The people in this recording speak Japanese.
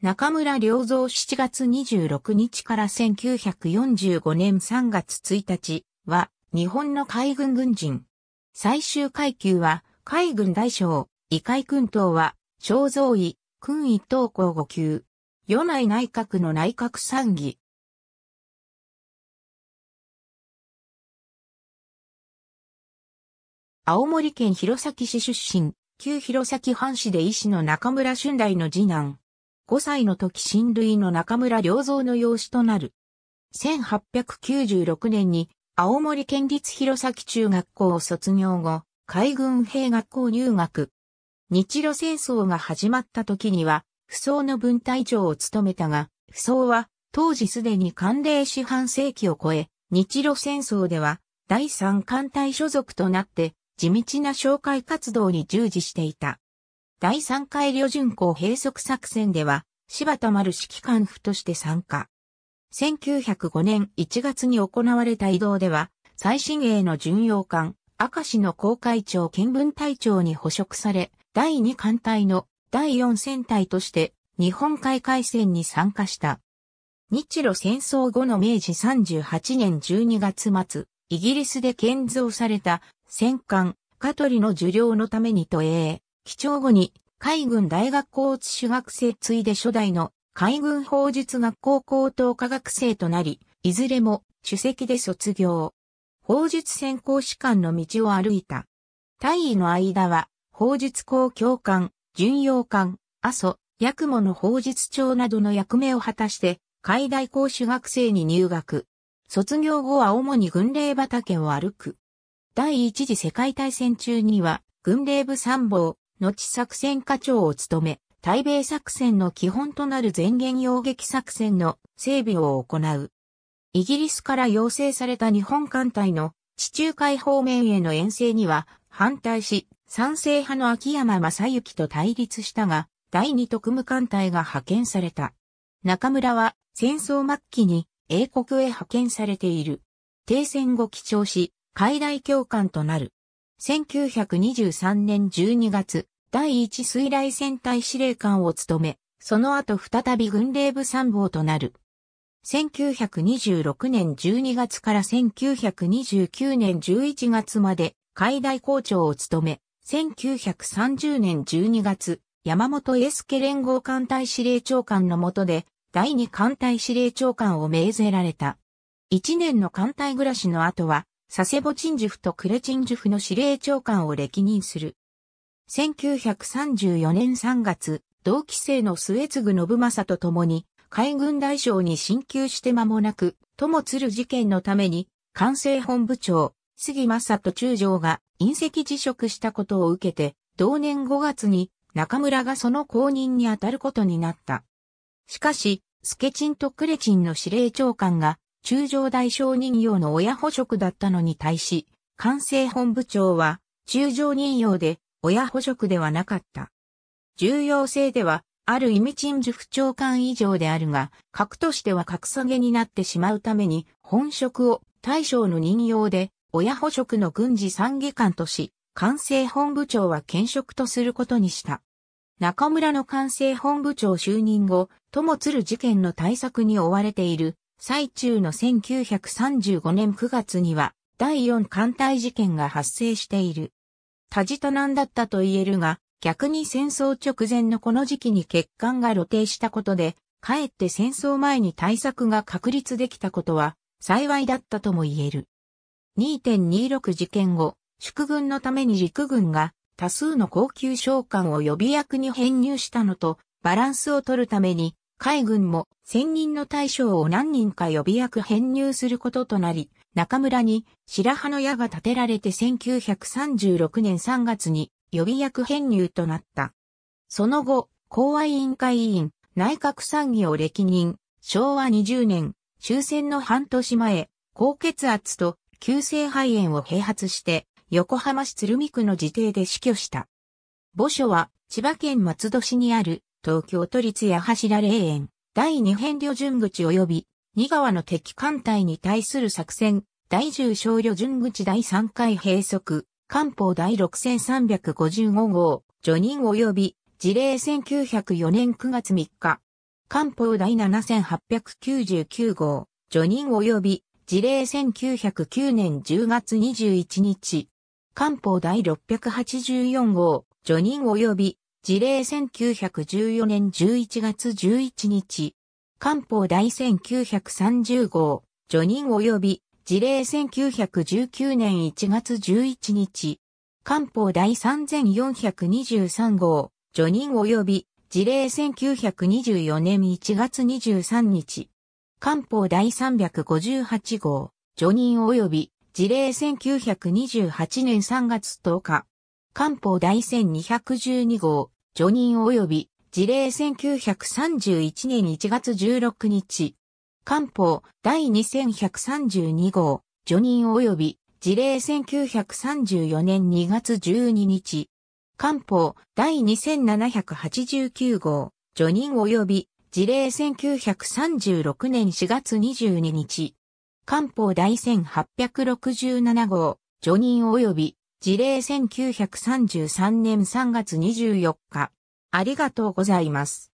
中村良三7月26日から1945年3月1日は日本の海軍軍人。最終階級は海軍大将、異海軍等は小増位、軍一等校5級。与内内閣の内閣参議。青森県弘前市出身、旧弘前藩士で医師の中村春代の次男。5歳の時親類の中村良三の養子となる。1896年に青森県立弘前中学校を卒業後、海軍兵学校入学。日露戦争が始まった時には、不装の分隊長を務めたが、不装は当時すでに寒冷四半世紀を超え、日露戦争では第三艦隊所属となって地道な紹介活動に従事していた。第三回旅巡港閉塞作戦では、柴田丸指揮官府として参加。1905年1月に行われた移動では、最新鋭の巡洋艦、明石の航海長見聞隊長に捕食され、第2艦隊の第4戦隊として日本海海戦に参加した。日露戦争後の明治38年12月末、イギリスで建造された戦艦、カトリの受領のために都営、基調後に海軍大学校主学生ついで初代の海軍法術学校高等科学生となり、いずれも主席で卒業。法術専攻士官の道を歩いた。大尉の間は、法術校教官、巡洋艦、阿蘇、八雲の法術長などの役目を果たして、海大校主学生に入学。卒業後は主に軍令畑を歩く。第一次世界大戦中には、軍令部参謀、後作戦課長を務め、対米作戦の基本となる前言洋撃作戦の整備を行う。イギリスから要請された日本艦隊の地中海方面への遠征には反対し、賛成派の秋山正幸と対立したが、第二特務艦隊が派遣された。中村は戦争末期に英国へ派遣されている。停戦後記帳し、海大教官となる。1923年12月、第一水雷戦隊司令官を務め、その後再び軍令部参謀となる。1926年12月から1929年11月まで海大校長を務め、1930年12月、山本エスケ連合艦隊司令長官の下で、第二艦隊司令長官を命ぜられた。一年の艦隊暮らしの後は、佐世保鎮守府と呉鎮守府の司令長官を歴任する。1934年3月、同期生の末継信正と共に、海軍大将に進級して間もなく、友鶴事件のために、管制本部長、杉正人中将が隕石辞職したことを受けて、同年5月に中村がその後任に当たることになった。しかし、スケチンとクレチンの司令長官が中将大将人用の親捕食だったのに対し、管制本部長は中将人用で親捕食ではなかった。重要性では、ある意味鎮守府長官以上であるが、格としては格下げになってしまうために、本職を大将の任用で、親捕食の軍事参議官とし、管制本部長は兼職とすることにした。中村の管制本部長就任後、友鶴事件の対策に追われている最中の1935年9月には第4艦隊事件が発生している。多事多難だったと言えるが、逆に戦争直前のこの時期に欠陥が露呈したことで、かえって戦争前に対策が確立できたことは幸いだったとも言える。2.26事件後、祝軍のために陸軍が多数の高級召喚を予備役に編入したのと、バランスを取るために海軍も専任の大将を何人か予備役編入することとなり、中村に白羽の矢が立てられて1936年3月に予備役編入となった。その後、公安委員会委員、内閣参議を歴任、昭和20年、終戦の半年前、高血圧と急性肺炎を併発して、横浜市鶴見区の自邸で死去した。墓所は千葉県松戸市にある東京都立八柱霊園、第二編旅順口及び、二川の敵艦隊に対する作戦、第十少旅順口第三回閉塞、艦砲第6355号、除任及び、事例1904年9月3日。官報第7899号、除任及び、事例1909年10月21日。官報第684号、除任及び、事例1914年11月11日。官報第1930号、除任及び、事例1919年1月11日。官報第3423号、除任及び、事例1924年1月23日。官報第358号、除任及び、事例1928年3月10日。官報第1212号、除任及び、事例1931年1月16日。官報第2132号、除任及び、事例1934年2月12日。官報第2789号、除任及び、事例1936年4月22日。官報第1867号、除任及び、事例1933年3月24日。ありがとうございます。